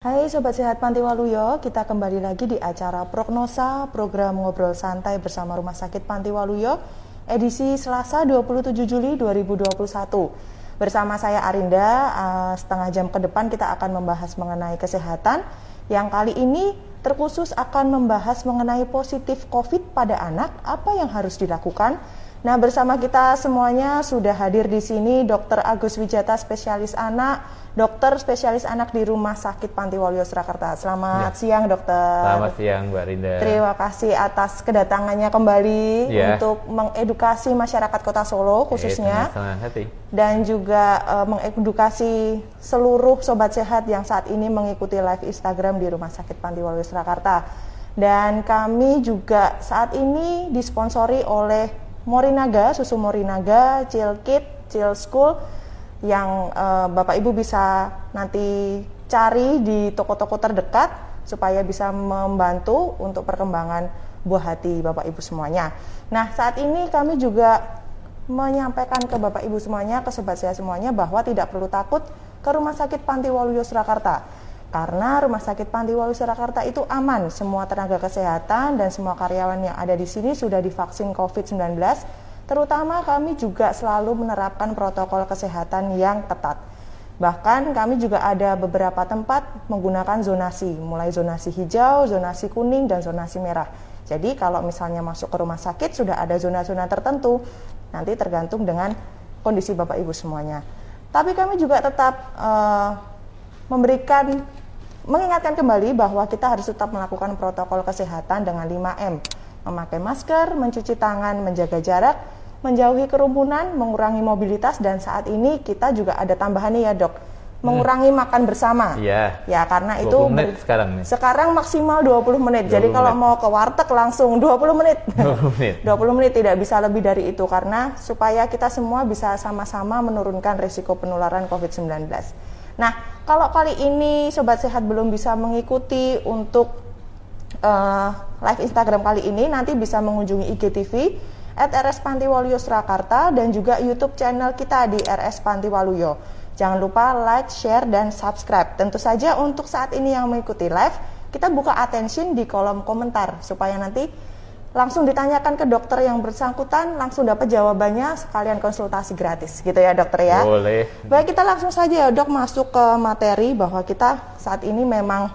Hai Sobat Sehat Panti Waluyo, kita kembali lagi di acara Prognosa program Ngobrol Santai bersama Rumah Sakit Panti Waluyo edisi Selasa 27 Juli 2021. Bersama saya Arinda, uh, setengah jam ke depan kita akan membahas mengenai kesehatan yang kali ini terkhusus akan membahas mengenai positif COVID pada anak, apa yang harus dilakukan, Nah, bersama kita semuanya sudah hadir di sini Dr. Agus Wijata, spesialis anak, dokter spesialis anak di Rumah Sakit Panti Waluyo Surakarta. Selamat ya. siang, dokter. Selamat siang, Mbak Rinda. Terima kasih atas kedatangannya kembali ya. untuk mengedukasi masyarakat Kota Solo khususnya. Ya, hati. Dan juga uh, mengedukasi seluruh sobat sehat yang saat ini mengikuti live Instagram di Rumah Sakit Panti Waluyo Surakarta. Dan kami juga saat ini disponsori oleh Morinaga, susu Morinaga, Chill Kit, Chill School yang uh, Bapak Ibu bisa nanti cari di toko-toko terdekat supaya bisa membantu untuk perkembangan buah hati Bapak Ibu semuanya. Nah, saat ini kami juga menyampaikan ke Bapak Ibu semuanya, ke sobat saya semuanya bahwa tidak perlu takut ke Rumah Sakit Panti Waluyo Surakarta karena Rumah Sakit Panti Walu Surakarta itu aman. Semua tenaga kesehatan dan semua karyawan yang ada di sini sudah divaksin COVID-19. Terutama kami juga selalu menerapkan protokol kesehatan yang ketat. Bahkan kami juga ada beberapa tempat menggunakan zonasi, mulai zonasi hijau, zonasi kuning, dan zonasi merah. Jadi kalau misalnya masuk ke rumah sakit sudah ada zona-zona tertentu, nanti tergantung dengan kondisi Bapak Ibu semuanya. Tapi kami juga tetap uh, memberikan mengingatkan kembali bahwa kita harus tetap melakukan protokol kesehatan dengan 5M. Memakai masker, mencuci tangan, menjaga jarak, menjauhi kerumunan, mengurangi mobilitas dan saat ini kita juga ada tambahannya ya, Dok. Mengurangi hmm. makan bersama. Iya. Ya, karena itu menit sekarang nih. Sekarang maksimal 20 menit. 20 Jadi kalau menit. mau ke warteg langsung 20 menit. 20 menit. 20 menit tidak bisa lebih dari itu karena supaya kita semua bisa sama-sama menurunkan risiko penularan COVID-19. Nah, kalau kali ini Sobat Sehat belum bisa mengikuti untuk uh, live Instagram kali ini, nanti bisa mengunjungi IGTV at RS Pantiwaluyo Surakarta dan juga YouTube channel kita di RS Pantiwaluyo. Jangan lupa like, share, dan subscribe. Tentu saja untuk saat ini yang mengikuti live, kita buka attention di kolom komentar supaya nanti langsung ditanyakan ke dokter yang bersangkutan, langsung dapat jawabannya sekalian konsultasi gratis gitu ya dokter ya. Boleh. Baik kita langsung saja ya dok masuk ke materi bahwa kita saat ini memang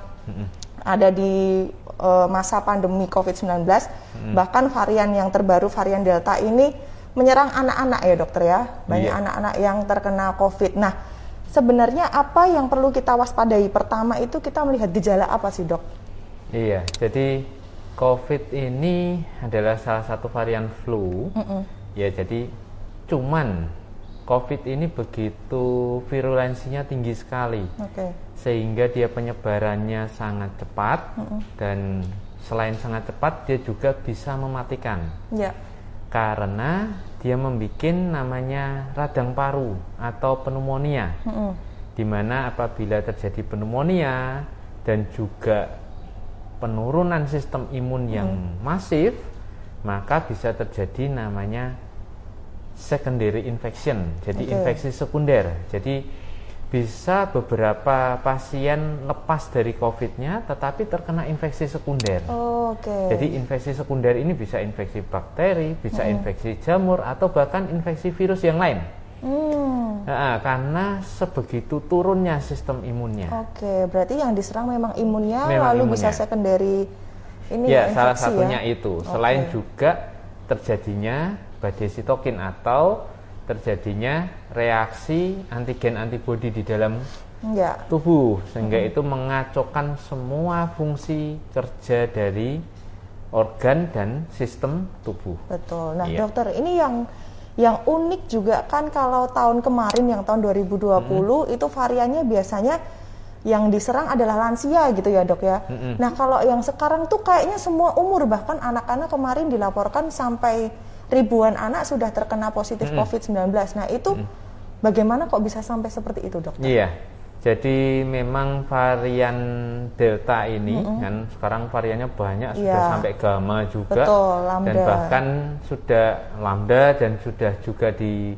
ada di uh, masa pandemi COVID-19, mm-hmm. bahkan varian yang terbaru varian Delta ini menyerang anak-anak ya dokter ya, banyak yeah. anak-anak yang terkena COVID. Nah sebenarnya apa yang perlu kita waspadai? Pertama itu kita melihat gejala apa sih dok? Iya, jadi COVID ini adalah salah satu varian flu. Mm -mm. Ya, jadi cuman COVID ini begitu virulensinya tinggi sekali, okay. Sehingga dia penyebarannya sangat cepat mm -mm. dan selain sangat cepat dia juga bisa mematikan. Yeah. Karena dia membuat namanya radang paru atau pneumonia, mm -mm. di mana apabila terjadi pneumonia dan juga penurunan sistem imun yang hmm. masif, maka bisa terjadi namanya secondary infection, jadi okay. infeksi sekunder. Jadi bisa beberapa pasien lepas dari COVID-nya, tetapi terkena infeksi sekunder. Oh, okay. Jadi infeksi sekunder ini bisa infeksi bakteri, bisa hmm. infeksi jamur, atau bahkan infeksi virus yang lain. Hmm. Nah, karena sebegitu turunnya sistem imunnya. Oke, berarti yang diserang memang imunnya, memang lalu imunnya. bisa secondary ini ya, infeksi salah satunya ya? itu. Selain juga terjadinya badai sitokin atau terjadinya reaksi antigen antibodi di dalam ya. tubuh sehingga hmm. itu mengacaukan semua fungsi kerja dari organ dan sistem tubuh. Betul. Nah, ya. dokter, ini yang yang unik juga kan kalau tahun kemarin yang tahun 2020 hmm. itu variannya biasanya yang diserang adalah lansia gitu ya dok ya. Hmm. Nah kalau yang sekarang tuh kayaknya semua umur bahkan anak-anak kemarin dilaporkan sampai ribuan anak sudah terkena positif hmm. COVID-19. Nah itu hmm. bagaimana kok bisa sampai seperti itu dok? Iya. Jadi memang varian Delta ini mm -hmm. kan sekarang variannya banyak sudah yeah. sampai Gamma juga Betul, lambda. dan bahkan sudah Lambda dan sudah juga di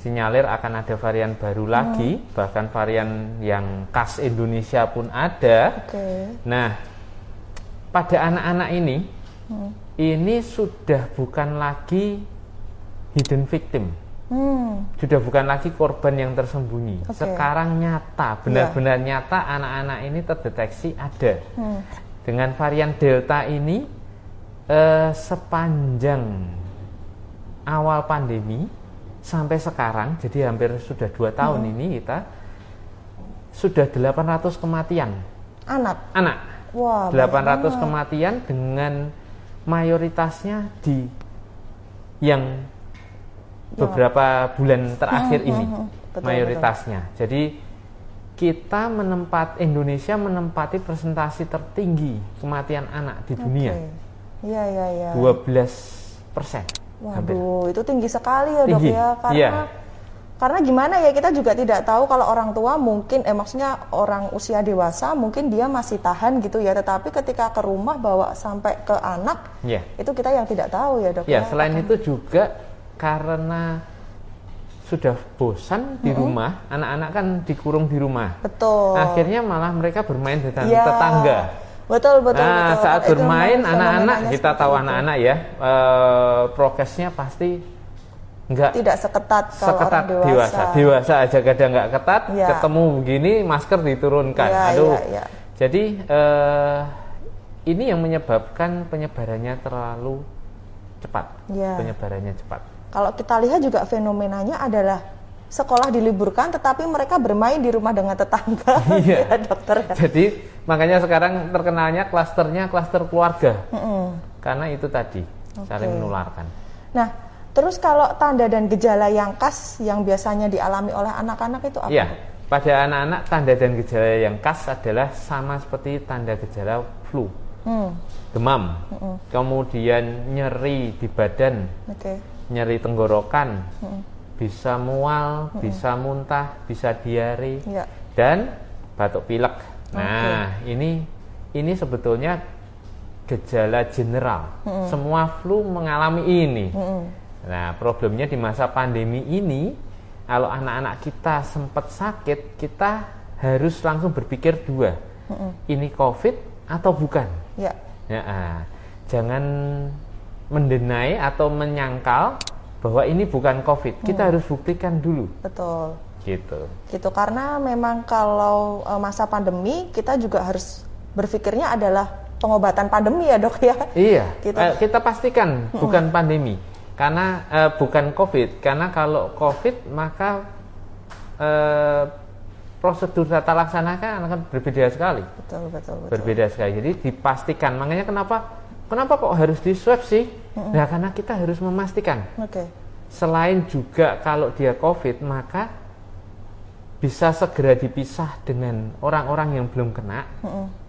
sinyalir akan ada varian baru lagi, bahkan varian yang khas Indonesia pun ada. Oke. Nah, pada anak-anak ini, ini sudah bukan lagi hidden victim, Hmm. sudah bukan lagi korban yang tersembunyi. Oke. Sekarang nyata, benar-benar nyata anak-anak ini terdeteksi ada. Hmm. Dengan varian Delta ini, eh, sepanjang awal pandemi sampai sekarang, jadi hampir sudah dua tahun Hmm. ini kita sudah 800 kematian Anak. anak. Wah. 800 banyak. kematian dengan mayoritasnya di yang beberapa bulan terakhir Hmm, ini hmm, hmm. Betul, mayoritasnya. Jadi kita menempat Indonesia menempati presentasi tertinggi kematian anak di dunia. Oke. Iya, iya, iya. 12 persen. hampir. Waduh, itu tinggi sekali ya dok Tinggi, ya. Karena iya. Karena gimana ya kita juga tidak tahu kalau orang tua mungkin, eh maksudnya orang usia dewasa mungkin dia masih tahan gitu ya. Tetapi ketika ke rumah bawa sampai ke anak, Iya. itu kita yang tidak tahu ya dok Ya, selain itu juga karena sudah bosan di rumah, anak-anak kan dikurung di rumah. Betul. Akhirnya malah mereka bermain dengan Iya. tetangga. Betul betul. nah, betul. saat Itu bermain anak-anak kita tahu anak-anak ya, eh, prokesnya pasti nggak tidak seketat kalau seketat orang dewasa. dewasa. Dewasa aja kadang nggak ketat, Iya. ketemu begini masker diturunkan. Iya, Aduh. iya, iya. Jadi eh, ini yang menyebabkan penyebarannya terlalu cepat. Iya. Penyebarannya cepat. Kalau kita lihat juga fenomenanya adalah sekolah diliburkan tetapi mereka bermain di rumah dengan tetangga. Iya. ya, dokter. Jadi makanya sekarang terkenalnya klasternya klaster keluarga. Mm-mm. Karena itu tadi saling menularkan. Nah, terus kalau tanda dan gejala yang khas yang biasanya dialami oleh anak-anak itu apa? Iya, pada anak-anak tanda dan gejala yang khas adalah sama seperti tanda gejala flu, Hmm, demam, kemudian nyeri di badan, oke. nyeri tenggorokan, bisa mual, bisa muntah, bisa diare, Iya. dan batuk pilek. Nah, ini ini sebetulnya gejala general. Semua flu mengalami ini. Nah, problemnya di masa pandemi ini, kalau anak-anak kita sempat sakit, kita harus langsung berpikir dua, ini COVID atau bukan? Ya. Ya, ah. jangan mendenai atau menyangkal bahwa ini bukan COVID. Kita harus buktikan dulu, Betul. gitu. Gitu karena memang kalau eh, masa pandemi kita juga harus berpikirnya adalah pengobatan pandemi ya, Dok ya. Iya, Gitu. eh, kita pastikan bukan pandemi, karena eh, bukan COVID. Karena kalau COVID maka eh, prosedur tata laksana kan akan berbeda sekali, Betul, betul, betul. berbeda sekali. Jadi dipastikan. Makanya kenapa kenapa kok harus di swab sih? Nah, karena kita harus memastikan. Oke. Selain juga kalau dia COVID maka bisa segera dipisah dengan orang-orang yang belum kena.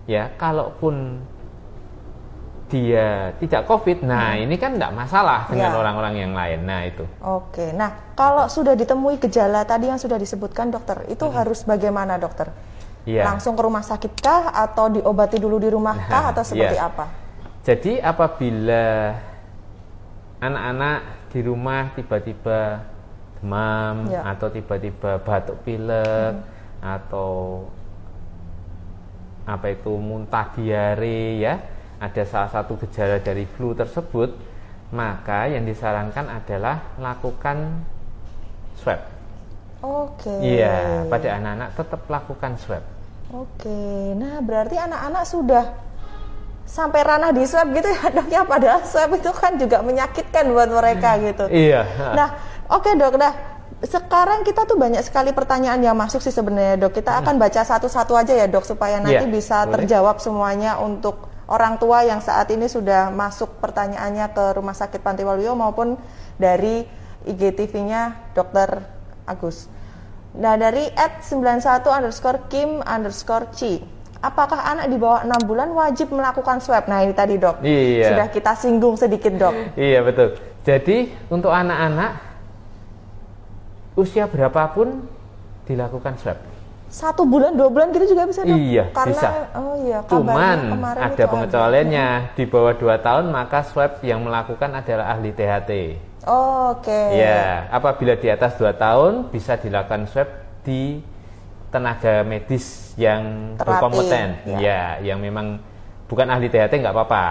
Ya, kalaupun dia tidak COVID, nah ini kan tidak masalah dengan Ya. orang-orang yang lain. Nah itu. Oke. Nah, kalau sudah ditemui gejala tadi yang sudah disebutkan dokter, itu harus bagaimana, Dokter? Iya. Langsung ke rumah sakit kah atau diobati dulu di rumah kah atau seperti Iya. apa? Jadi apabila anak-anak di rumah tiba-tiba demam Ya. atau tiba-tiba batuk pilek atau apa itu muntah diare ya, ada salah satu gejala dari flu tersebut, maka yang disarankan adalah lakukan swab. Oke. Iya, pada anak-anak tetap lakukan swab. Oke. Nah, berarti anak-anak sudah sampai ranah di swab gitu ya, Dok ya. Padahal swab itu kan juga menyakitkan buat mereka gitu. Iya. Nah, oke dok. Nah, sekarang kita tuh banyak sekali pertanyaan yang masuk sih sebenarnya dok. Kita akan baca satu-satu aja ya dok supaya nanti Iya, bisa boleh. terjawab semuanya untuk orang tua yang saat ini sudah masuk pertanyaannya ke Rumah Sakit Panti Waluyo maupun dari IGTV-nya Dokter Agus. Nah dari at 91 underscore Kim underscore Ci. Apakah anak di bawah 6 bulan wajib melakukan swab? Nah ini tadi dok. Iya. Sudah kita singgung sedikit dok. Iya betul. Jadi untuk anak-anak usia berapapun dilakukan swab. Satu bulan, dua bulan gitu juga bisa dok? Iya, Karena, bisa. Oh iya, Cuman ada pengecualiannya di bawah 2 tahun maka swab yang melakukan adalah ahli THT. Oke. Ya, apabila di atas 2 tahun bisa dilakukan swab di tenaga medis yang berkompeten. ya. Ya. yang memang bukan ahli THT nggak apa-apa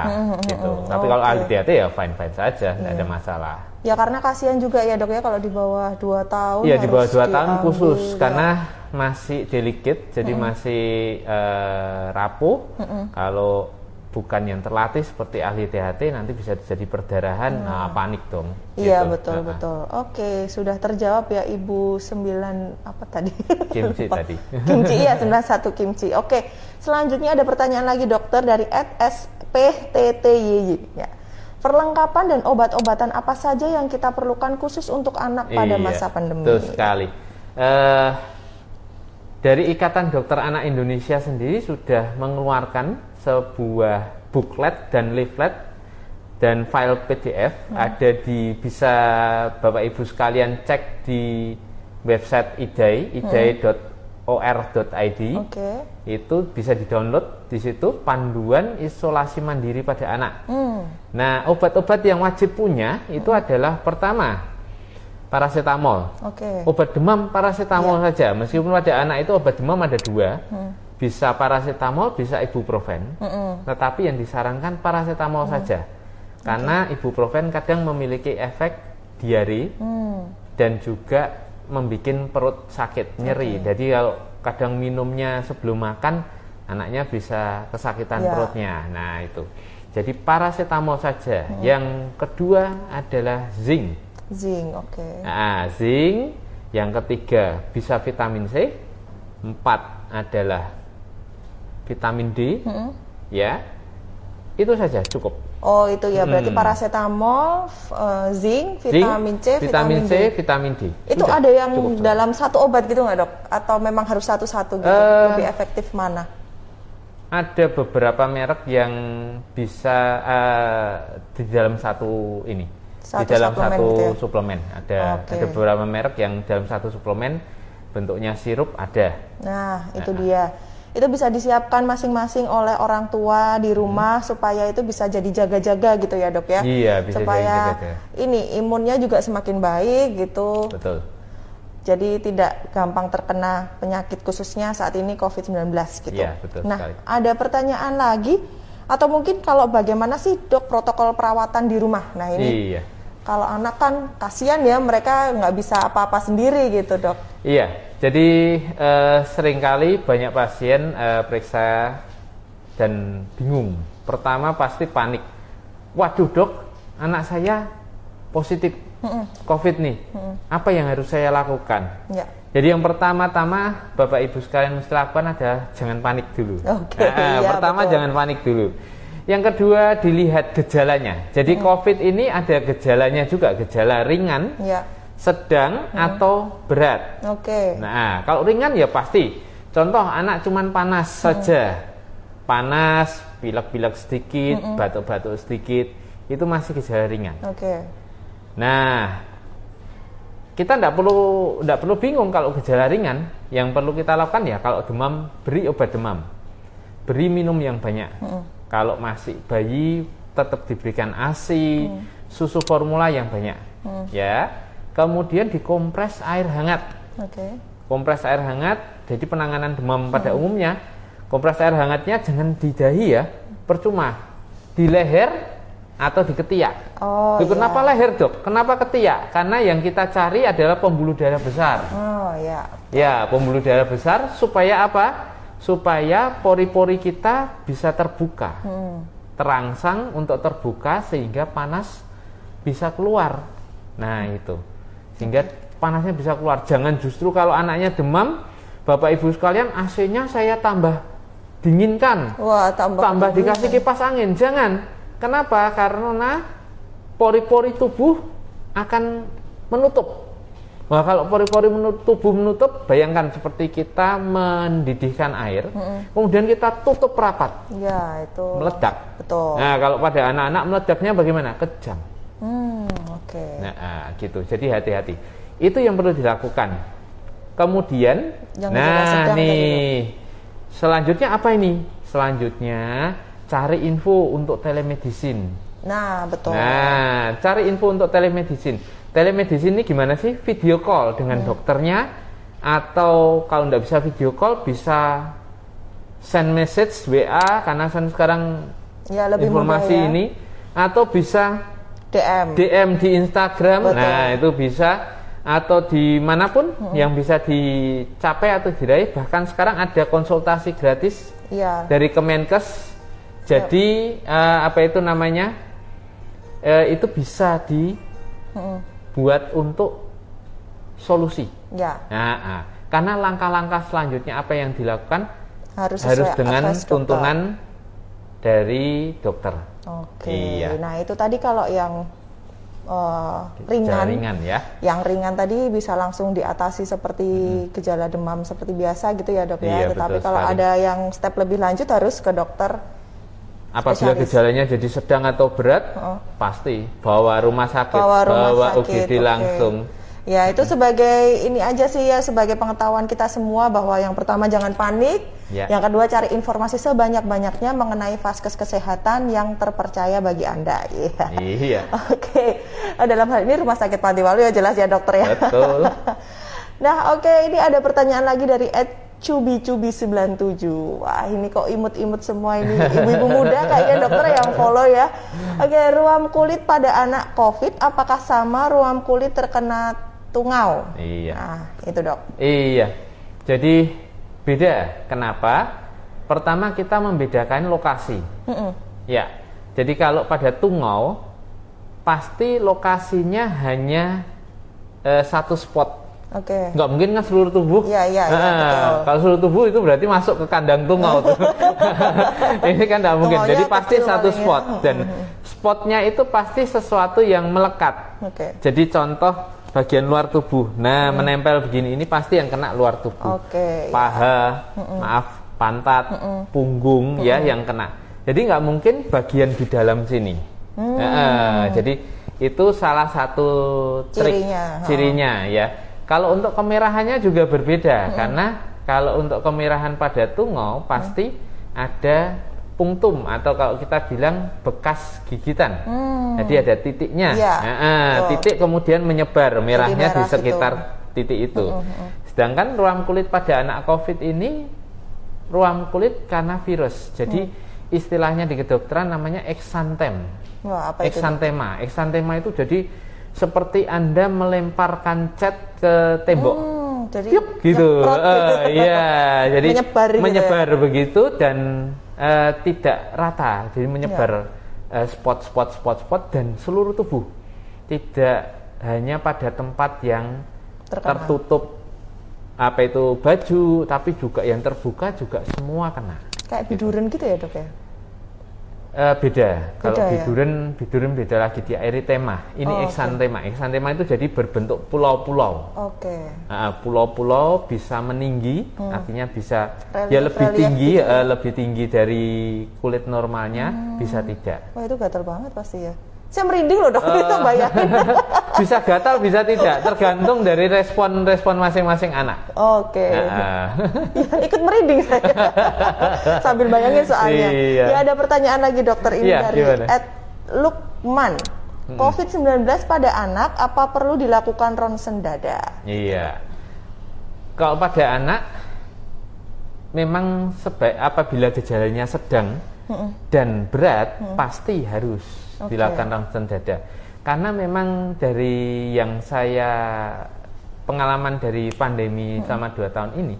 gitu. Tapi kalau ahli THT ya fine-fine saja, nggak ada masalah. Ya karena kasihan juga ya dok ya kalau di bawah 2 tahun. Iya di bawah 2 tahun khusus ya. karena masih delicate, jadi masih eh, rapuh. Kalau bukan yang terlatih seperti ahli THT nanti bisa jadi perdarahan, nah, panik dong. Iya gitu. betul Nah, betul. Oke sudah terjawab ya ibu 9 apa tadi? Kimchi tadi. Kimchi iya 91 kimchi. Oke selanjutnya ada pertanyaan lagi dokter dari @spttyy ya. Perlengkapan dan obat-obatan apa saja yang kita perlukan khusus untuk anak pada Iya, masa pandemi? Betul sekali. Eh, dari Ikatan Dokter Anak Indonesia sendiri sudah mengeluarkan sebuah booklet dan leaflet dan file PDF Hmm. ada di bisa Bapak Ibu sekalian cek di website idai idai.or.id Oke. itu bisa di-download di situ panduan isolasi mandiri pada anak. Hmm. Nah, obat-obat yang wajib punya itu adalah pertama paracetamol. Oke. Obat demam paracetamol saja. Meskipun pada anak itu obat demam ada dua, bisa paracetamol, bisa ibuprofen. Tetapi yang disarankan paracetamol saja, karena ibuprofen kadang memiliki efek diare Hmm. dan juga membuat perut sakit, nyeri. Jadi kalau kadang minumnya sebelum makan, anaknya bisa kesakitan Ya. perutnya. Nah itu. Jadi paracetamol saja. Yang kedua adalah zinc. Zinc. Oke. Nah, zinc. Yang ketiga bisa vitamin C. Empat adalah vitamin D. Ya, itu saja cukup. Oh itu ya berarti paracetamol, f- eh, zinc, Zinc, vitamin C, vitamin C, D. vitamin D. Itu Sudah, ada yang cukup, cukup. dalam satu obat gitu nggak dok? Atau memang harus satu-satu gitu? Eh, Lebih efektif mana? Ada beberapa merek yang bisa eh, di dalam satu ini, Satu di dalam suplemen satu gitu ya? suplemen. Ada Oke. ada beberapa merek yang dalam satu suplemen bentuknya sirup ada. Nah itu dia. Itu bisa disiapkan masing-masing oleh orang tua di rumah supaya itu bisa jadi jaga-jaga gitu ya dok ya? Hmm. Iya, bisa supaya jadi jaga-jaga. ini imunnya juga semakin baik gitu. Betul. Jadi tidak gampang terkena penyakit khususnya saat ini COVID-19 gitu. Iya, betul nah, sekali. ada pertanyaan lagi atau mungkin kalau bagaimana sih dok protokol perawatan di rumah? Nah ini Iya. Kalau anak kan kasihan ya mereka nggak bisa apa-apa sendiri gitu dok. Iya, jadi eh, sering kali banyak pasien eh, periksa dan bingung. Pertama pasti panik. Waduh dok, anak saya positif COVID nih. Apa yang harus saya lakukan? Ya. Jadi yang pertama-tama Bapak Ibu sekalian mesti lakukan adalah jangan panik dulu. Oke, Nah, iya, pertama betul. jangan panik dulu. Yang kedua dilihat gejalanya. Jadi COVID ini ada gejalanya juga, gejala ringan, Ya. sedang atau berat. Oke. Nah, kalau ringan ya pasti. Contoh anak cuman panas saja. Panas, pilek-pilek sedikit, batuk-batuk sedikit, itu masih gejala ringan. Oke. Nah, kita tidak perlu tidak perlu bingung kalau gejala ringan. Yang perlu kita lakukan ya kalau demam beri obat demam, beri minum yang banyak. Kalau masih bayi tetap diberikan ASI, susu formula yang banyak, ya. Kemudian dikompres air hangat. Oke. Kompres air hangat, jadi penanganan demam pada umumnya, kompres air hangatnya jangan di dahi ya, percuma. Di leher atau di ketiak. Oh, Loh, Kenapa iya. leher dok? Kenapa ketiak? Karena yang kita cari adalah pembuluh darah besar. Oh ya. Ya, pembuluh darah besar supaya apa? Supaya pori-pori kita bisa terbuka, Hmm. terangsang untuk terbuka sehingga panas bisa keluar. Nah itu, sehingga panasnya bisa keluar. Jangan justru kalau anaknya demam, bapak ibu sekalian AC-nya saya tambah dinginkan, Wah tambah. tambah dikasih kipas angin. Jangan. Kenapa? Karena pori-pori tubuh akan menutup. Nah, kalau pori-pori menut- tubuh menutup, bayangkan seperti kita mendidihkan air, kemudian kita tutup rapat, Ya itu. meledak. Betul. Nah, kalau pada anak-anak meledaknya bagaimana? Kejam. Hmm. Oke. Nah, ah, gitu. Jadi hati-hati. Itu yang perlu dilakukan. Kemudian, Yang nah nih, selanjutnya apa ini? Selanjutnya cari info untuk telemedicine. Nah, betul. Nah, cari info untuk telemedicine. Telemedicine ini gimana sih? Video call dengan hmm. dokternya atau kalau nggak bisa video call bisa send message WA karena sekarang ya, lebih informasi ya. ini atau bisa DM DM di Instagram. Betul. Nah, itu bisa atau di mana pun hmm. yang bisa dicapai atau diraih bahkan sekarang ada konsultasi gratis ya. dari Kemenkes jadi uh, apa itu namanya uh, itu bisa dibuat hmm. Untuk solusi ya. nah, uh, karena langkah-langkah selanjutnya apa yang dilakukan harus, harus dengan tuntunan dari dokter oke iya. nah itu tadi kalau yang uh, ringan, ringan ya. Yang ringan tadi bisa langsung diatasi seperti hmm. gejala demam seperti biasa gitu ya dok ya. iya, ya. Tetapi kalau sekali. ada yang step lebih lanjut harus ke dokter. Apabila spesialis. gejalanya jadi sedang atau berat, oh. pasti bawa rumah sakit, bawa, rumah bawa sakit, UGD okay. langsung Ya, itu sebagai ini aja sih ya sebagai pengetahuan kita semua bahwa yang pertama jangan panik, ya. yang kedua cari informasi sebanyak-banyaknya mengenai vaskes kesehatan yang terpercaya bagi Anda. Iya. Iya. Oke. Okay. Dalam hal ini Rumah Sakit Pantiwalu ya jelas ya dokter ya. Betul. nah, oke okay, ini ada pertanyaan lagi dari Ed Cubi Cubi 97 Wah ini kok imut-imut semua ini Ibu-ibu muda kayaknya dokter yang follow ya Oke ruam kulit pada anak covid Apakah sama ruam kulit terkena tungau. Iya. Nah, itu dok. Iya. Jadi beda. Kenapa? Pertama kita membedakan lokasi. Mm -mm. Ya. Jadi kalau pada tungau pasti lokasinya hanya uh, satu spot. Oke. Okay. Nggak mungkin kan seluruh tubuh. Iya iya. Nah, ya, kalau seluruh tubuh itu berarti masuk ke kandang tungau tuh. Ini kan nggak mungkin. Jadi pasti satu spot ya. dan spotnya itu pasti sesuatu yang melekat. Oke. Okay. Jadi contoh bagian luar tubuh. Nah, hmm. menempel begini ini pasti yang kena luar tubuh. Oke. Okay, Paha, ya. maaf, pantat, punggung ya yang kena. Jadi nggak mungkin bagian di dalam sini. Hmm. Nah, jadi itu salah satu trik cirinya, cirinya ya. Kalau untuk kemerahannya juga berbeda hmm. karena kalau untuk kemerahan pada tungau pasti hmm. ada punktum atau kalau kita bilang bekas gigitan. Hmm. Jadi ada titiknya. Ya. Nah, oh. titik kemudian menyebar merahnya merah di sekitar itu. titik itu. Hmm, hmm, hmm. Sedangkan ruam kulit pada anak COVID ini ruam kulit karena virus. Jadi hmm. istilahnya di kedokteran namanya eksantem. Wah, apa itu? Eksantema. Eksantema itu jadi seperti Anda melemparkan cat ke tembok. Hmm, jadi Yup, gitu. Uh, iya, jadi menyebar, gitu menyebar ya? begitu dan uh, tidak rata, jadi menyebar ya. uh, spot spot spot spot dan seluruh tubuh, tidak hanya pada tempat yang Terkena. tertutup apa itu baju, tapi juga yang terbuka juga semua kena. Kayak biduran gitu, gitu ya dok ya? Uh, beda. Kalau ya? biduren, biduren beda lagi dia eritema. Ini oh, eksantema. Okay. Eksantema itu jadi berbentuk pulau-pulau. Oke. Okay. Uh, pulau-pulau bisa meninggi, hmm. artinya bisa relief, ya lebih tinggi, gitu. uh, lebih tinggi dari kulit normalnya, hmm. bisa tidak. Wah itu gatal banget pasti ya. Saya merinding loh dok, uh, itu bayangin. bisa gatal, bisa tidak, tergantung dari respon-respon masing-masing anak. Oke. Okay. Uh, ya, ikut merinding saya. Sambil bayangin soalnya. Iya. Ya ada pertanyaan lagi dokter ini iya, dari Ed Lukman. COVID-19 pada anak, apa perlu dilakukan ronsen dada? Iya. Kalau pada anak, memang sebaik apabila gejalanya sedang dan berat, hmm. pasti harus okay. dilakukan ronsen dada karena memang dari yang saya pengalaman dari pandemi hmm. selama dua tahun ini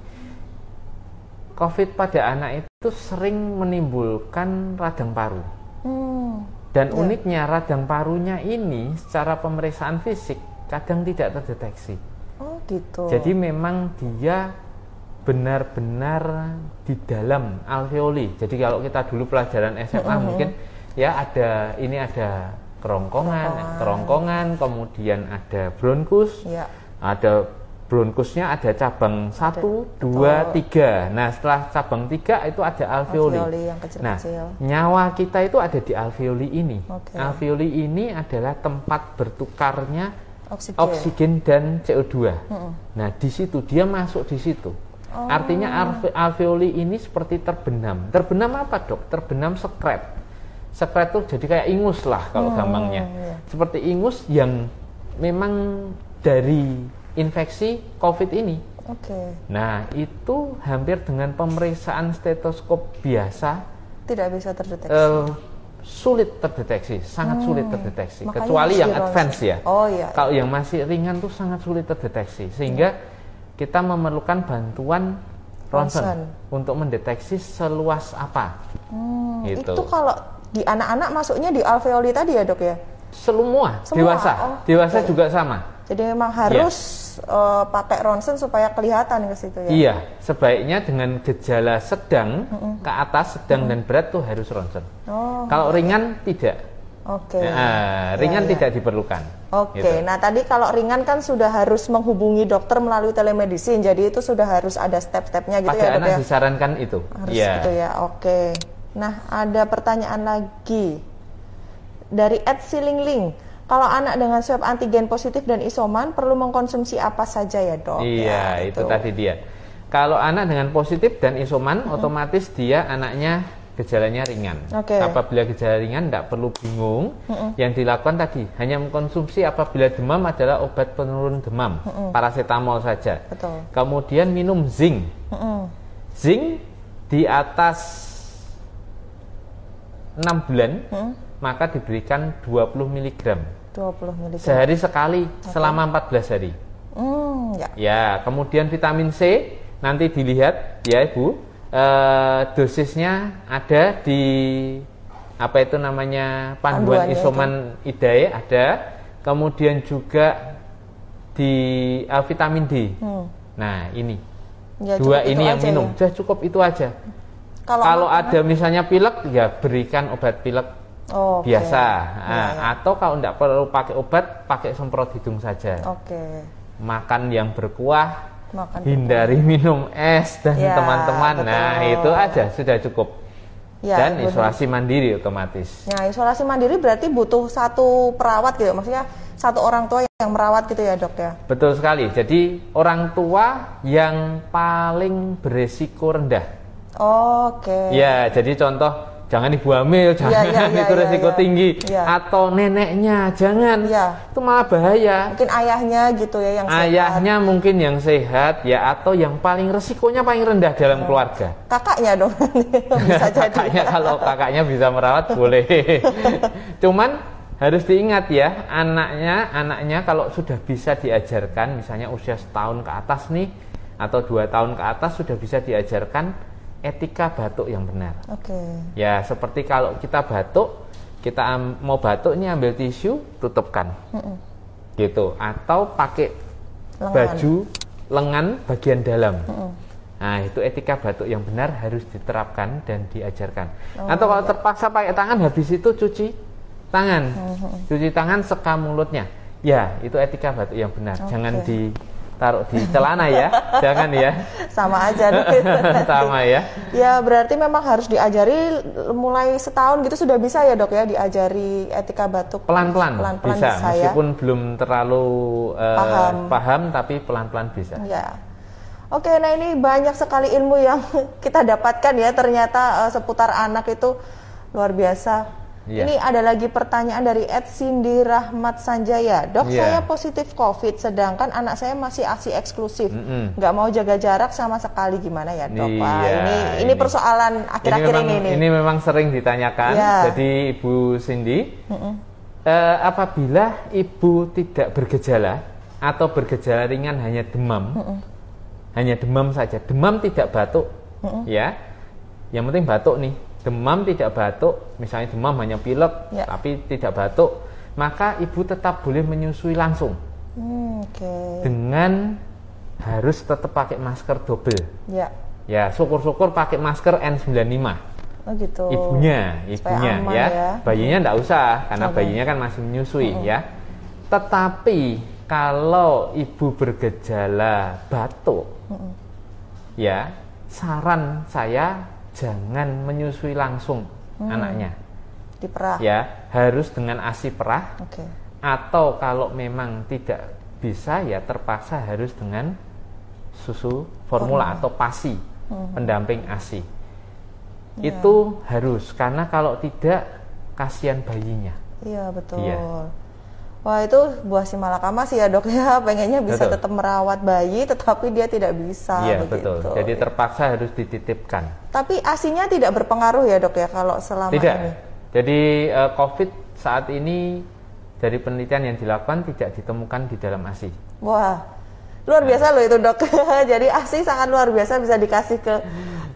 COVID pada anak itu sering menimbulkan radang paru hmm. dan yeah. uniknya radang parunya ini secara pemeriksaan fisik kadang tidak terdeteksi oh gitu jadi memang dia benar-benar di dalam alveoli jadi kalau kita dulu pelajaran SMA -hmm. mungkin ya ada ini ada kerongkongan, kerongkongan, kerongkongan kemudian ada bronkus, ya. ada bronkusnya ada cabang satu, dua, tiga. Nah setelah cabang tiga itu ada alveoli. alveoli yang kecil nah nyawa kita itu ada di alveoli ini. Okay. Alveoli ini adalah tempat bertukarnya oksigen, oksigen dan CO2. Hmm. Nah di situ dia masuk di situ. Oh. Artinya alve alveoli ini seperti terbenam. Terbenam apa dok? Terbenam scrap sekret tuh jadi kayak ingus lah kalau Hmm, gampangnya. iya. Seperti ingus yang memang dari infeksi COVID ini. Oke. Nah, itu hampir dengan pemeriksaan stetoskop biasa Tidak bisa terdeteksi. eh, sulit terdeteksi, sangat sulit terdeteksi. Hmm. Makanya Kecuali yang advance ya. Oh iya. Kalau yang masih ringan tuh sangat sulit terdeteksi, sehingga kita memerlukan bantuan ronsen Ronsen. untuk mendeteksi seluas apa. Hmm, gitu. Itu kalau di anak-anak masuknya di alveoli tadi ya dok ya? Semua, Semua? dewasa, Oh, dewasa oke. juga sama. Jadi memang harus eh, pakai ronsen supaya kelihatan ke situ ya? Iya, sebaiknya dengan gejala sedang ke atas, sedang dan berat tuh harus ronsen. Oh, Kalau ringan tidak, oke. Nah, Ya, ringan ya. tidak diperlukan. Oke, Gitu. nah tadi kalau ringan kan sudah harus menghubungi dokter melalui telemedicine, jadi itu sudah harus ada step-stepnya gitu Pada ya dok anak ya? disarankan itu. Harus Iya. gitu ya, oke. Nah, ada pertanyaan lagi dari Ed Silingling. Kalau anak dengan swab antigen positif dan isoman perlu mengkonsumsi apa saja ya dok? Iya, Ya, itu tadi dia. Kalau anak dengan positif dan isoman, otomatis dia anaknya gejalanya ringan. Oke. Apabila gejala ringan, tidak perlu bingung. Yang dilakukan tadi hanya mengkonsumsi apabila demam adalah obat penurun demam, paracetamol saja. Betul. Kemudian minum zinc. Mm-mm. Zinc di atas 6 bulan, maka diberikan 20 mg 20 mg. sehari sekali selama 14 hari. Hmm, ya. Ya, kemudian vitamin C nanti dilihat ya Ibu, eh, dosisnya ada di apa itu namanya panduan Panduannya isoman IDAE ada, kemudian juga di eh, vitamin D. Hmm. Nah ini Ya, dua ini yang minum, ya. sudah cukup itu aja. Kalau, Kalau ada misalnya pilek, ya berikan obat pilek Oh, oke. biasa. Ya, Nah, ya. Atau kalau tidak perlu pakai obat, pakai semprot hidung saja. Oke. Makan yang berkuah, Makan hindari minum es dan Ya, teman-teman. Nah, betul. itu aja sudah cukup. Ya, dan benar. isolasi mandiri otomatis. Nah, isolasi mandiri berarti butuh satu perawat gitu. Maksudnya satu orang tua yang merawat gitu ya, Dok ya. Betul sekali. Jadi orang tua yang paling beresiko rendah. Oke. Ya, jadi contoh jangan ibu hamil, jangan Iya, iya, iya, itu iya, resiko iya. tinggi. Iya. Atau neneknya, jangan. Iya. Itu malah bahaya. Mungkin ayahnya gitu ya yang sehat. Ayahnya mungkin yang sehat ya atau yang paling resikonya paling rendah dalam keluarga. Kakaknya dong. Bisa jadi. kakaknya kalau kakaknya bisa merawat boleh. Cuman harus diingat ya, anaknya anaknya kalau sudah bisa diajarkan, misalnya usia setahun ke atas nih atau dua tahun ke atas sudah bisa diajarkan etika batuk yang benar. Oke. Ya seperti kalau kita batuk, kita mau batuk ini ambil tisu, tutupkan, gitu. Atau pakai Lengan. baju lengan bagian dalam. Nah, itu etika batuk yang benar harus diterapkan dan diajarkan. Atau kalau terpaksa pakai tangan, habis itu cuci tangan, cuci tangan seka mulutnya. Ya, itu etika batuk yang benar. Jangan Oke. Ditaruh di celana ya, jangan ya, Sama aja sama ya. ya, berarti memang harus diajari mulai setahun gitu sudah bisa ya, Dok ya, diajari etika batuk. Pelan-pelan Pelan-pelan bisa, bisa ya. meskipun belum terlalu eh, Paham. paham, tapi pelan-pelan bisa. Ya. Oke, nah ini banyak sekali ilmu yang kita dapatkan ya ternyata eh, seputar anak itu luar biasa. Iya. Ini ada lagi pertanyaan dari Ed Cindy Rahmat Sanjaya. Dok, Iya. saya positif COVID, sedangkan anak saya masih ASI eksklusif. Mm-mm. Nggak mau jaga jarak sama sekali gimana ya dok? Wah, Iya, ini, ini ini. persoalan akhir-akhir memang, ini, nih. ini memang sering ditanyakan. Ya. Jadi Ibu Cindy, eh, apabila Ibu tidak bergejala atau bergejala ringan hanya demam, hanya demam saja, demam tidak batuk, ya, yang penting batuk nih, demam tidak batuk, misalnya demam hanya pilek, Ya. tapi tidak batuk, maka Ibu tetap boleh menyusui langsung Hmm, Oke, dengan harus tetap pakai masker double. ya, Ya, syukur-syukur pakai masker N95 oh gitu. ibunya, ibunya aman ya. ya. Bayinya enggak usah karena Oke. bayinya kan masih menyusui ya. Tetapi kalau ibu bergejala batuk, ya saran saya jangan menyusui langsung anaknya. Diperah. Ya, harus dengan ASI perah Oke. atau kalau memang tidak bisa ya terpaksa harus dengan susu formula atau pasi pendamping ASI. Itu harus karena kalau tidak kasihan bayinya. Iya betul. Iya. Wah itu buah si malakama sih ya dok ya pengennya bisa Betul. tetap merawat bayi tetapi dia tidak bisa Iya begitu. betul. Jadi terpaksa harus dititipkan. Tapi asinya tidak berpengaruh ya dok ya kalau selama Tidak. ini. Jadi eh, COVID saat ini dari penelitian yang dilakukan tidak ditemukan di dalam ASI. Wah luar biasa loh itu dok. Jadi asi sangat luar biasa bisa dikasih ke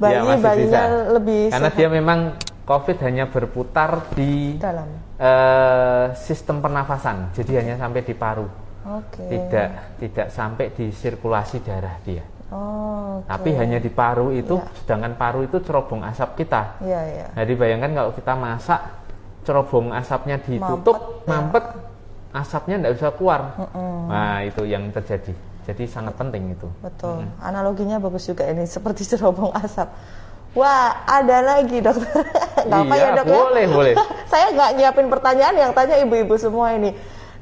bayi Ya, bayinya bisa. lebih Karena sehat dia memang COVID hanya berputar di dalam. Eh, sistem pernafasan, jadi hanya sampai di paru, Oke. tidak tidak sampai di sirkulasi darah dia. Oh. oke. Tapi hanya di paru itu, Iya. sedangkan paru itu cerobong asap kita. Iya iya. Jadi bayangkan kalau kita masak, cerobong asapnya ditutup, Mampet, ya. mampet, asapnya tidak bisa keluar. Nah itu yang terjadi. Jadi sangat penting itu. Betul. Analoginya bagus juga ini seperti cerobong asap. Wah, ada lagi dokter. Nggak apa Iya, ya dok boleh, ya? boleh. Saya nggak nyiapin pertanyaan yang tanya ibu-ibu semua ini.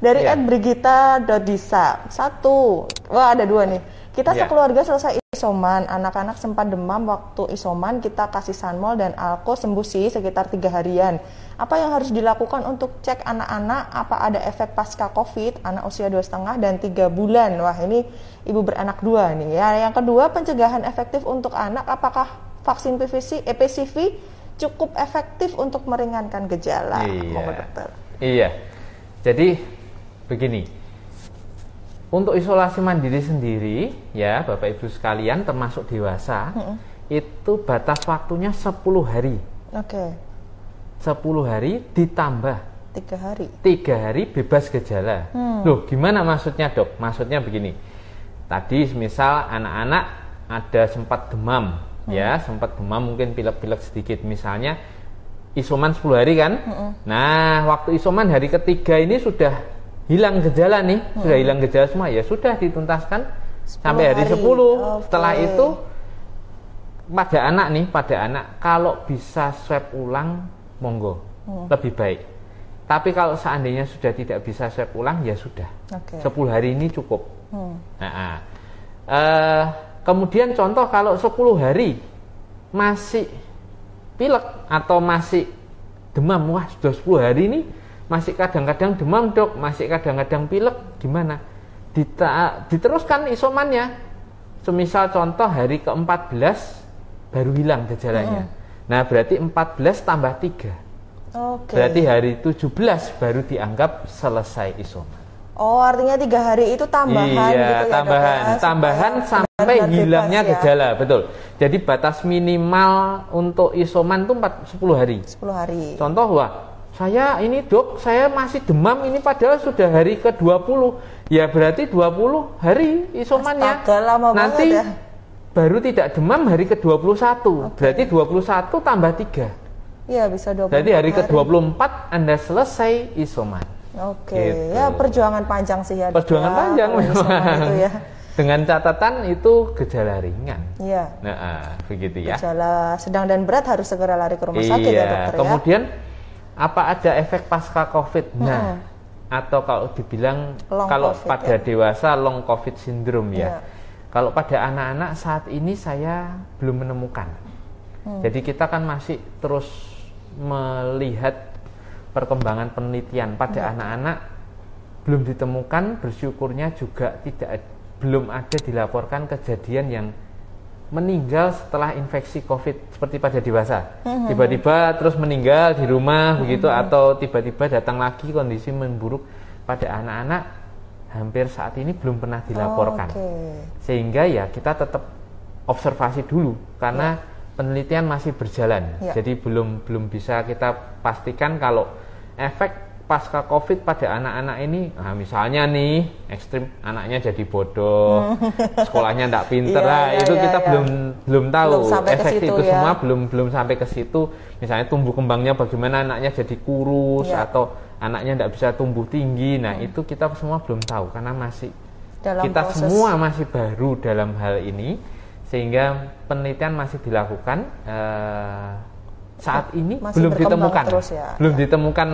Dari Iya. Ed Brigita Dodisa. Satu. Wah, ada dua nih. Kita Iya. sekeluarga selesai isoman. Anak-anak sempat demam waktu isoman. Kita kasih Sanmol dan Alko sembuh sih sekitar tiga harian. Apa yang harus dilakukan untuk cek anak-anak? Apa ada efek pasca COVID? Anak usia dua setengah dan tiga bulan. Wah, ini ibu beranak dua nih. Ya, yang kedua pencegahan efektif untuk anak. Apakah vaksin PVC, eh, PCV cukup efektif untuk meringankan gejala? Iya. Dokter. Iya. Jadi begini. Untuk isolasi mandiri sendiri, ya Bapak Ibu sekalian termasuk dewasa, itu batas waktunya 10 hari. Oke, 10 hari ditambah tiga hari. tiga hari bebas gejala. Loh, gimana maksudnya dok? Maksudnya begini. Tadi misal anak-anak ada sempat demam, ya sempat demam mungkin pilek-pilek sedikit misalnya isoman 10 hari kan. Nah, waktu isoman hari ketiga ini sudah hilang gejala nih, sudah hilang gejala semua ya sudah dituntaskan sampai hari hari. 10. Oke. Setelah itu pada anak nih, pada anak kalau bisa swab ulang monggo lebih baik. Tapi kalau seandainya sudah tidak bisa swab ulang ya sudah. Oke. 10 hari ini cukup. Hmm. Nah, ah. Kemudian contoh kalau 10 hari masih pilek atau masih demam, wah sudah 10 hari ini masih kadang-kadang demam dok, masih kadang-kadang pilek, gimana? Dita- diteruskan isomannya. Semisal contoh hari ke-14 baru hilang gejalanya. Nah berarti 14 tambah 3. Oke. Berarti hari 17 baru dianggap selesai isoman. Oh, artinya tiga hari itu tambahan iya, gitu ya, Dok, tambahan, ya, tambahan sampai hilangnya ya. gejala, betul. Jadi batas minimal untuk isoman itu 4, 10 hari. 10 hari. Contoh wah, saya ini dok, saya masih demam ini padahal sudah hari ke-20. Ya berarti 20 hari isomannya. Astaga, lama Nanti banget ya. baru tidak demam hari ke-21. Berarti 21 tambah 3. Iya, bisa 20 Berarti hari ke-24 Anda selesai isoman. Oke, Gitu. ya perjuangan panjang sih ya. Perjuangan ya, panjang memang. itu ya. Dengan catatan itu gejala ringan. Iya. Nah, ah, begitu ya. Gejala sedang dan berat harus segera lari ke rumah sakit ya, iya. dokter ya. Kemudian apa ada efek pasca COVID? Nah, Mm-mm. atau kalau dibilang Long kalau COVID, pada ya. dewasa long COVID syndrome Iya. ya. Kalau pada anak-anak saat ini saya belum menemukan. Hmm. Jadi kita kan masih terus melihat perkembangan penelitian pada Iya. anak-anak belum ditemukan bersyukurnya juga tidak belum ada dilaporkan kejadian yang meninggal setelah infeksi COVID seperti pada dewasa. Hmm, Tiba-tiba terus meninggal di rumah begitu atau tiba-tiba datang lagi kondisi memburuk pada anak-anak hampir saat ini belum pernah dilaporkan. Oke. Sehingga ya kita tetap observasi dulu karena penelitian masih berjalan. Ya. Jadi belum belum bisa kita pastikan kalau efek pasca Covid pada anak-anak ini, nah misalnya nih ekstrim anaknya jadi bodoh, sekolahnya tidak pinter, nah, iya, itu iya, kita iya. belum belum tahu Belum efek situ itu ya. semua belum belum sampai ke situ. Misalnya tumbuh kembangnya bagaimana anaknya jadi kurus Iya. atau anaknya tidak bisa tumbuh tinggi. Nah itu kita semua belum tahu karena masih Dalam kita proses- semua masih baru dalam hal ini sehingga penelitian masih dilakukan eh, saat ini Masih belum ditemukan terus ya. belum ditemukan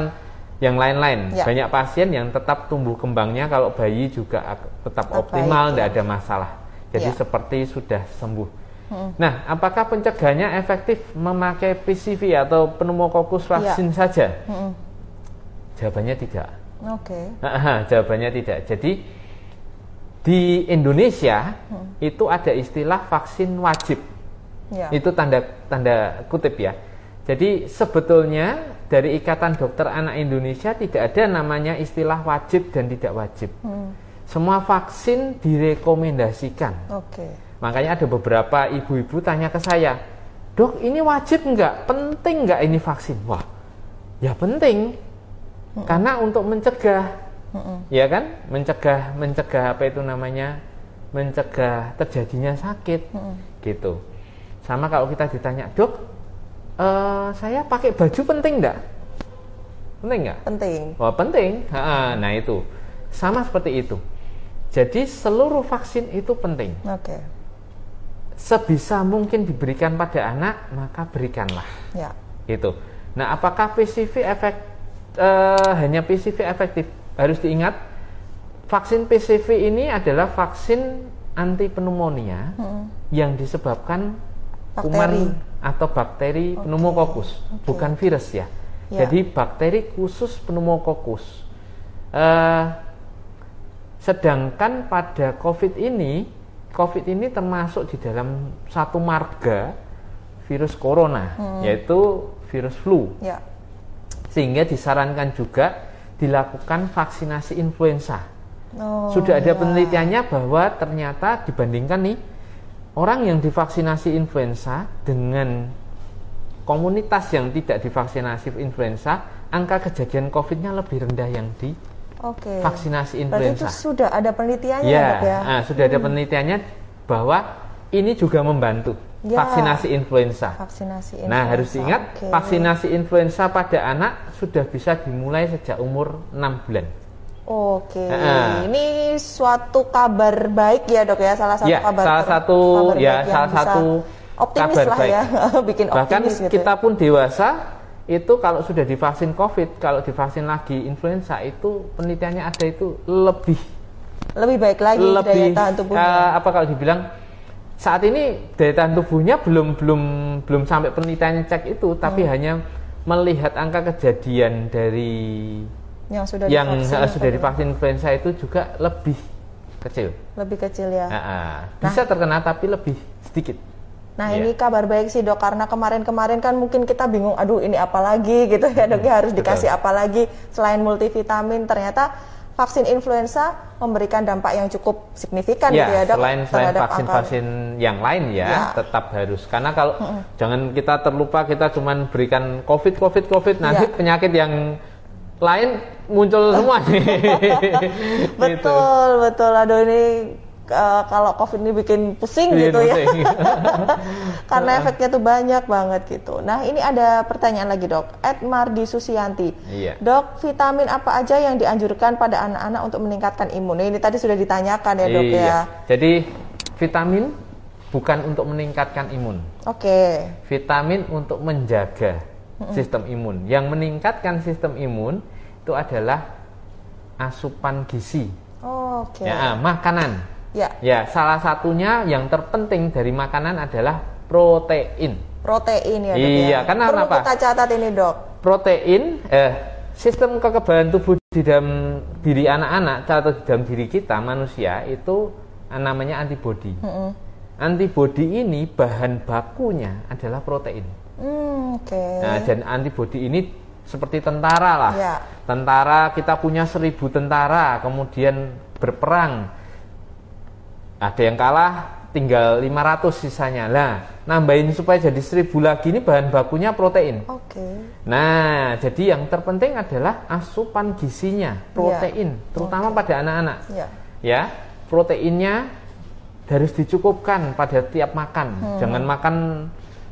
yang lain-lain Ya. banyak pasien yang tetap tumbuh kembangnya kalau bayi juga tetap Tetap optimal tidak ya. ada masalah jadi Ya. seperti sudah sembuh Hmm. Nah, apakah pencegahannya efektif memakai PCV atau pneumococcus iya. vaksin ya. saja? Hmm. Jawabannya tidak. Oke. Okay. jawabannya tidak. Jadi di Indonesia hmm. itu ada istilah vaksin wajib. Ya. Itu tanda tanda kutip ya. Jadi sebetulnya dari Ikatan Dokter Anak Indonesia tidak ada namanya istilah wajib dan tidak wajib. Hmm. Semua vaksin direkomendasikan. Oke. Okay. Makanya ada beberapa ibu-ibu tanya ke saya, dok ini wajib nggak? Penting nggak ini vaksin? Wah, ya penting. Mm -mm. Karena untuk mencegah, mm -mm. ya kan? Mencegah, mencegah apa itu namanya? Mencegah terjadinya sakit, mm -mm. gitu. Sama kalau kita ditanya, dok, uh, saya pakai baju penting nggak? Penting nggak? Penting. Wah penting. Ha, nah itu sama seperti itu. Jadi seluruh vaksin itu penting. Oke. Okay sebisa mungkin diberikan pada anak maka berikanlah ya. itu nah apakah PCV efek uh, hanya PCV efektif harus diingat vaksin PCV ini adalah vaksin anti pneumonia hmm. yang disebabkan bakteri. kuman atau bakteri okay. pneumococcus okay. bukan virus ya. ya jadi bakteri khusus pneumococcus uh, sedangkan pada COVID ini COVID ini termasuk di dalam satu marga virus corona, hmm. yaitu virus flu. Ya. Sehingga disarankan juga dilakukan vaksinasi influenza. Oh, Sudah ada ya. penelitiannya bahwa ternyata dibandingkan nih orang yang divaksinasi influenza dengan komunitas yang tidak divaksinasi influenza, angka kejadian COVID-nya lebih rendah yang di Oke. Vaksinasi influenza. Berarti itu sudah ada penelitiannya ya, ya? Nah, sudah hmm. ada penelitiannya bahwa ini juga membantu ya. vaksinasi influenza. Vaksinasi influenza. Nah, harus diingat okay. vaksinasi influenza pada anak sudah bisa dimulai sejak umur 6 bulan. Oke, nah, ini suatu kabar baik ya dok ya, salah satu ya, kabar salah satu ya salah satu optimis kabar lah baik. ya, bikin optimis Bahkan gitu. kita pun dewasa itu kalau sudah divaksin COVID, kalau divaksin lagi influenza itu penelitiannya ada itu lebih lebih baik lagi lebih, daya tahan tubuhnya. Uh, apa kalau dibilang saat ini daya tahan tubuhnya belum belum belum sampai penelitiannya cek itu, tapi hmm. hanya melihat angka kejadian dari yang sudah yang divaksin, uh, sudah divaksin influenza itu juga lebih kecil. Lebih kecil ya. Uh, uh, bisa nah, terkena tapi lebih sedikit. Nah yeah. ini kabar baik sih dok karena kemarin-kemarin kan mungkin kita bingung, aduh ini apa lagi gitu ya dok ya harus dikasih apa lagi selain multivitamin ternyata vaksin influenza memberikan dampak yang cukup signifikan ya, gitu ya dok. Selain selain vaksin-vaksin yang lain ya, ya tetap harus karena kalau mm -mm. jangan kita terlupa kita cuma berikan covid covid covid nanti ya. penyakit yang lain muncul semua nih. betul gitu. betul aduh ini uh, kalau covid ini bikin pusing bikin gitu ya. pusing. karena efeknya tuh banyak banget gitu nah ini ada pertanyaan lagi dok Ed Mardi Susianti iya. dok vitamin apa aja yang dianjurkan pada anak-anak untuk meningkatkan imun ini tadi sudah ditanyakan ya dok iya. ya jadi vitamin bukan untuk meningkatkan imun oke okay. vitamin untuk menjaga sistem imun yang meningkatkan sistem imun itu adalah asupan gizi oh, oke okay. ya makanan Ya. Ya, salah satunya yang terpenting dari makanan adalah protein. Protein ya, dok, ya? Iya, ya? karena Perlu apa? kita catat ini, Dok. Protein eh sistem kekebalan tubuh di dalam diri anak-anak atau di dalam diri kita manusia itu namanya antibodi. Mm -hmm. Antibodi ini bahan bakunya adalah protein. Mm, Oke. Okay. Nah, dan antibodi ini seperti tentara lah. Ya. Tentara kita punya seribu tentara, kemudian berperang ada yang kalah tinggal 500 sisanya lah nambahin supaya jadi 1000 lagi ini bahan bakunya protein oke okay. nah jadi yang terpenting adalah asupan gizinya protein yeah. terutama okay. pada anak-anak yeah. ya proteinnya harus dicukupkan pada tiap makan hmm. jangan makan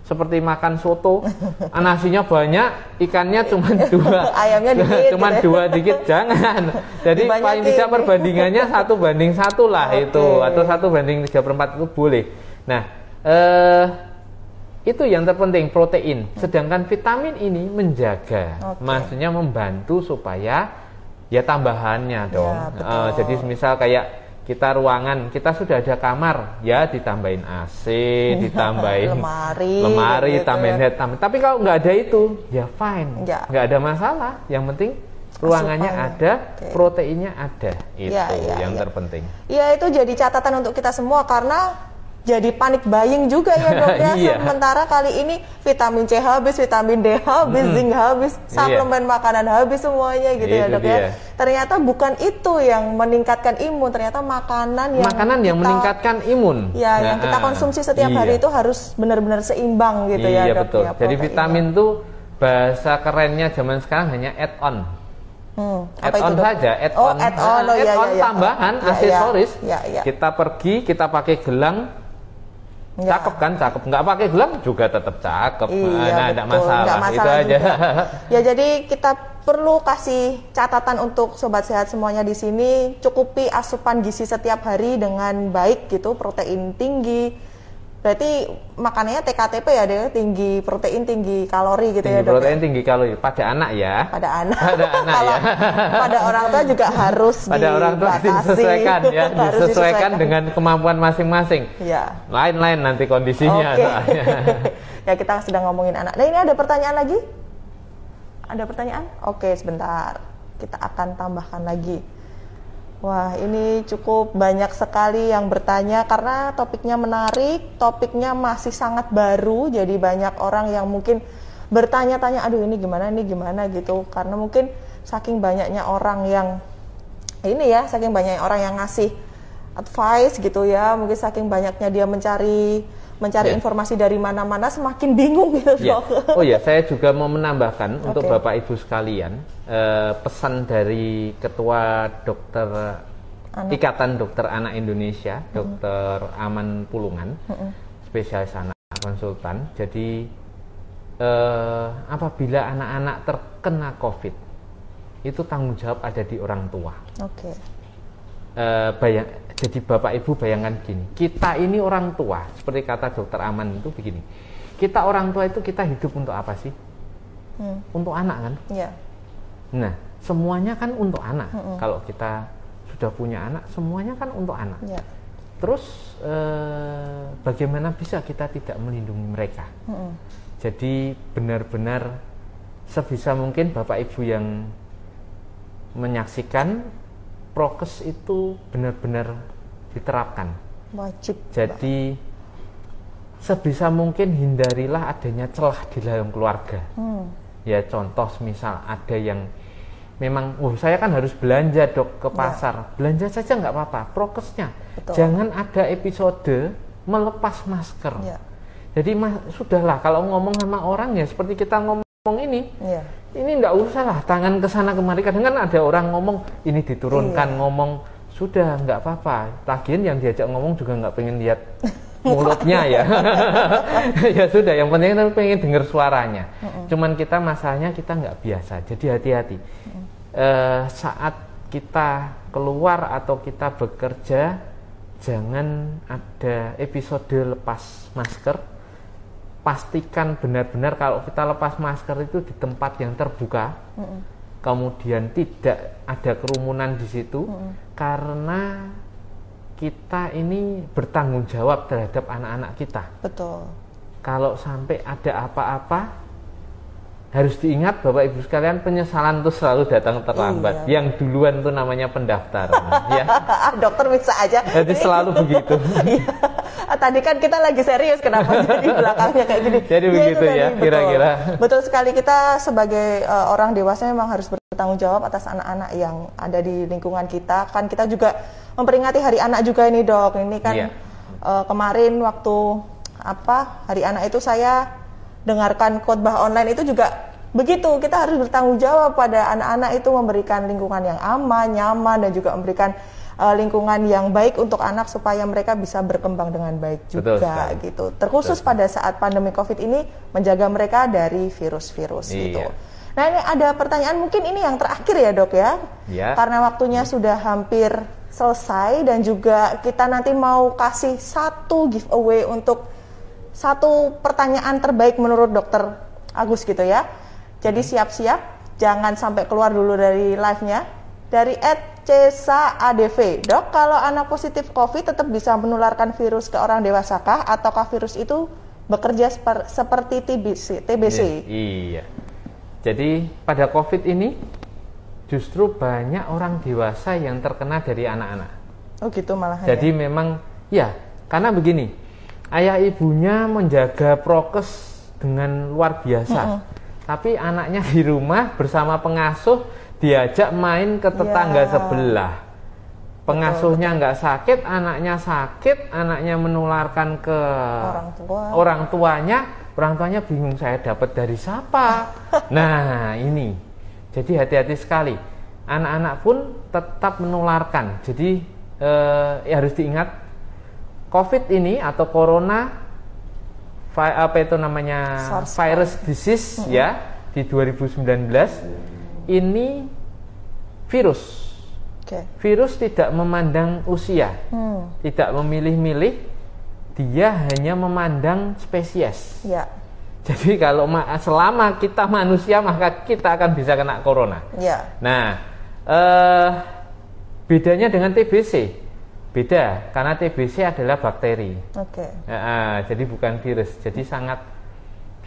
seperti makan soto. Nasinya banyak ikannya cuma dua. Ayamnya dikit cuma gitu. dua dikit jangan. Jadi paling tidak perbandingannya satu banding satu lah okay. itu. Atau satu banding tiga perempat itu boleh. Nah eh, itu yang terpenting protein. Sedangkan vitamin ini menjaga. Okay. maksudnya membantu supaya ya tambahannya ya, dong. ya, jadi misal kayak kita ruangan kita sudah ada kamar ya ditambahin AC ditambahin Lemari, lemari gitu tambahin ya. head tambahin tapi kalau nggak ada itu ya fine Ya. nggak ada masalah yang penting ruangannya Asupannya. ada Oke. proteinnya ada itu Ya, ya, yang ya. terpenting Ya itu jadi catatan untuk kita semua karena jadi panik buying juga ya dok ya. Iya. Sementara kali ini vitamin C habis, vitamin D habis, zinc habis, suplemen makanan habis semuanya gitu ya Itu dok dia. ya. Ternyata bukan itu yang meningkatkan imun, ternyata makanan yang makanan yang kita- meningkatkan imun Ya, yang kita Nah, konsumsi setiap iya. hari itu harus benar-benar seimbang gitu ya iya dok betul ya. jadi vitamin tuh bahasa kerennya zaman sekarang hanya add on Hmm, add itu, on Dok? saja, add oh, on, add on, oh, Nah, iya, add on iya, iya. tambahan, iya, aksesoris. Iya, iya. Kita pergi, kita pakai gelang, Iya. cakep kan, cakep. Nggak pakai gelang juga tetap cakep. Iya, nah, betul. masalah. Nggak itu masalah aja. ya jadi kita perlu kasih catatan untuk sobat sehat semuanya di sini cukupi asupan gizi setiap hari dengan baik gitu protein tinggi berarti makanannya TKTP ya deh tinggi protein tinggi kalori gitu tinggi ya dok ya? protein, tinggi kalori pada anak ya. pada anak, Pada anak ya. pada orang tua juga harus Pada orang tua disesuaikan ya, Harus disesuaikan dengan kemampuan masing-masing. ya Lain-lain nanti kondisinya Oke. soalnya. ya kita sedang ngomongin anak. Nah ini ada pertanyaan lagi? Ada pertanyaan? Oke sebentar. Kita akan tambahkan lagi. Wah ini cukup banyak sekali yang bertanya karena topiknya menarik, topiknya masih sangat baru, jadi banyak orang yang mungkin bertanya-tanya, aduh ini gimana, ini gimana? gitu, karena mungkin saking banyaknya orang yang ini ya, saking banyaknya orang yang ngasih advice gitu ya, mungkin saking banyaknya dia mencari mencari Ya. informasi dari mana-mana, semakin bingung gitu dok. Oh ya, saya juga mau menambahkan untuk Oke. Bapak Ibu sekalian eh, pesan dari Ketua Dokter Anak. Ikatan Dokter Anak Indonesia, Dokter Aman Pulungan, spesialis anak konsultan. Jadi eh, apabila anak-anak terkena COVID, itu tanggung jawab ada di orang tua. Oke, Eh, bayang, jadi bapak ibu bayangkan gini, kita ini orang tua, seperti kata dokter Aman itu begini, kita orang tua itu kita hidup untuk apa sih? Hmm. Untuk anak kan? ya, Nah, semuanya kan untuk anak. Kalau kita sudah punya anak, semuanya kan untuk anak. ya, Terus eh, bagaimana bisa kita tidak melindungi mereka? Mm-mm. Jadi benar-benar sebisa mungkin bapak ibu yang menyaksikan prokes itu benar-benar diterapkan. wajib. Jadi sebisa mungkin hindarilah adanya celah di dalam keluarga. Hmm. Ya contoh misal ada yang memang, oh saya kan harus belanja dok ke pasar, belanja saja nggak apa-apa, prokesnya Ya. Betul. jangan ada episode melepas masker. Ya. Jadi mas, sudahlah kalau ngomong sama orang ya seperti kita ngomong ini, Ya. ini nggak usah lah tangan ke sana kemari. Kadang kan ada orang ngomong ini diturunkan Iya. ngomong sudah nggak apa-apa. Lagian yang diajak ngomong juga nggak pengen lihat mulutnya ya. ya sudah, yang penting kan pengen dengar suaranya. Cuman kita masalahnya kita nggak biasa. Jadi hati-hati. Eh, saat kita keluar atau kita bekerja, jangan ada episode lepas masker pastikan benar-benar kalau kita lepas masker itu di tempat yang terbuka, kemudian tidak ada kerumunan di situ, karena kita ini bertanggung jawab terhadap anak-anak kita. Betul. Kalau sampai ada apa-apa, harus diingat Bapak Ibu sekalian penyesalan itu selalu datang terlambat. Iya. Yang duluan itu namanya pendaftaran, ya. Ah, dokter bisa aja. Jadi selalu begitu. Iya. Ah, Tadi kan kita lagi serius, kenapa jadi belakangnya kayak gini? Jadi Iya, begitu itu tadi, ya, betul. kira-kira. Betul sekali kita sebagai eh, orang dewasa memang harus bertanggung jawab atas anak-anak yang ada di lingkungan kita. Kan kita juga memperingati Hari Anak juga ini dok. Ini kan Iya. eh, kemarin waktu apa Hari Anak itu saya dengarkan khotbah online itu juga begitu kita harus bertanggung jawab pada anak-anak itu memberikan lingkungan yang aman, nyaman dan juga memberikan uh, lingkungan yang baik untuk anak supaya mereka bisa berkembang dengan baik Betul juga sekali. gitu. Terkhusus pada saat pandemi Covid ini menjaga mereka dari virus-virus Iya. gitu. Nah ini ada pertanyaan mungkin ini yang terakhir ya dok ya, Ya. karena waktunya sudah hampir selesai dan juga kita nanti mau kasih satu giveaway untuk satu pertanyaan terbaik menurut dokter Agus gitu ya. Jadi siap-siap, jangan sampai keluar dulu dari live-nya. Dari at Cesa ADV. Dok, kalau anak positif COVID tetap bisa menularkan virus ke orang dewasa kah? Ataukah virus itu bekerja seper, seperti TBC? TBC? Iya, iya. Jadi pada COVID ini justru banyak orang dewasa yang terkena dari anak-anak. Oh gitu malah. Jadi ya? memang ya karena begini, ayah ibunya menjaga prokes dengan luar biasa, mm -hmm. tapi anaknya di rumah bersama pengasuh diajak main ke tetangga ya. sebelah. Pengasuhnya nggak sakit, anaknya sakit, anaknya menularkan ke orang tua. Orang tuanya, orang tuanya bingung saya dapat dari siapa. nah, ini. Jadi hati-hati sekali. Anak-anak pun tetap menularkan. Jadi eh, ya harus diingat COVID ini atau corona apa itu namanya virus disease mm -hmm. ya di 2019 ini virus. Okay. Virus tidak memandang usia, hmm. tidak memilih-milih, dia hanya memandang spesies. Ya. Jadi kalau selama kita manusia maka kita akan bisa kena corona. Ya. Nah, eh, bedanya dengan TBC beda karena TBC adalah bakteri. Oke. Okay. Nah, jadi bukan virus. Jadi sangat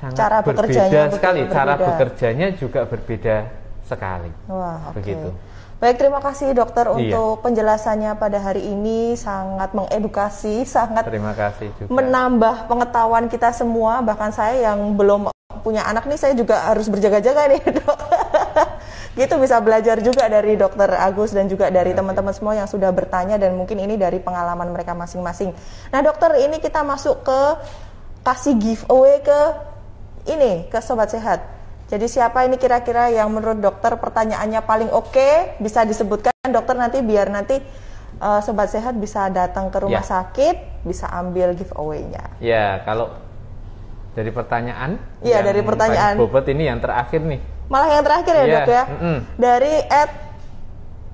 sangat cara berbeda sekali. Berbeda. Cara bekerjanya juga berbeda sekali. Wah, okay. begitu. Baik, terima kasih dokter iya. untuk penjelasannya pada hari ini sangat mengedukasi, sangat terima kasih juga. menambah pengetahuan kita semua. Bahkan saya yang belum punya anak nih, saya juga harus berjaga-jaga nih, dok. Gitu bisa belajar juga dari dokter Agus dan juga dari teman-teman semua yang sudah bertanya dan mungkin ini dari pengalaman mereka masing-masing. Nah, dokter, ini kita masuk ke kasih giveaway ke ini ke sobat sehat jadi siapa ini kira-kira yang menurut dokter pertanyaannya paling oke okay, bisa disebutkan dokter nanti biar nanti uh, sobat sehat bisa datang ke rumah ya. sakit bisa ambil giveaway-nya. Ya kalau dari pertanyaan. Iya dari pertanyaan. Bobot ini yang terakhir nih. Malah yang terakhir ya, ya. dok ya. Mm -mm. Dari Ed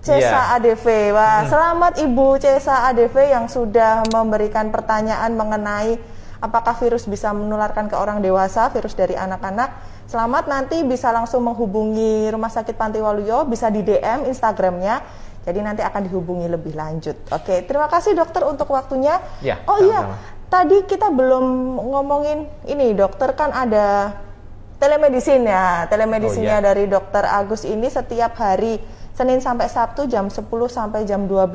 Cesa yeah. ADV. Wah, mm. selamat Ibu Cesa ADV yang sudah memberikan pertanyaan mengenai apakah virus bisa menularkan ke orang dewasa, virus dari anak-anak. Selamat nanti bisa langsung menghubungi Rumah Sakit Panti Waluyo, bisa di DM Instagramnya. Jadi nanti akan dihubungi lebih lanjut. Oke, terima kasih dokter untuk waktunya. Ya, oh iya, tadi kita belum ngomongin ini dokter kan ada telemedicine ya. Telemedicine-nya oh, iya. dari dokter Agus ini setiap hari Senin sampai Sabtu jam 10 sampai jam 12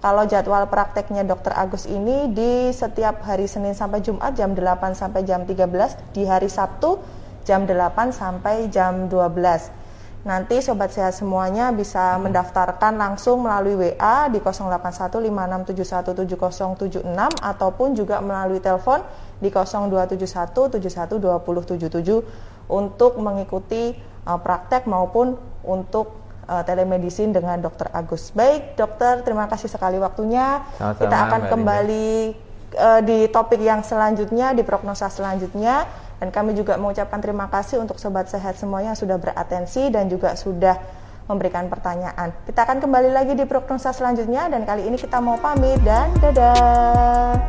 kalau jadwal prakteknya Dokter Agus ini di setiap hari Senin sampai Jumat jam 8 sampai jam 13, di hari Sabtu jam 8 sampai jam 12. Nanti sobat sehat semuanya bisa mendaftarkan langsung melalui WA di 081567170076 ataupun juga melalui telepon di 0271712077 untuk mengikuti uh, praktek maupun untuk uh, telemedicine dengan Dokter Agus. Baik, Dokter, terima kasih sekali waktunya. Sama-sama, Kita akan kembali uh, di topik yang selanjutnya, di prognosa selanjutnya. Dan kami juga mengucapkan terima kasih untuk sobat sehat semuanya yang sudah beratensi dan juga sudah memberikan pertanyaan. Kita akan kembali lagi di prognosa selanjutnya dan kali ini kita mau pamit dan dadah.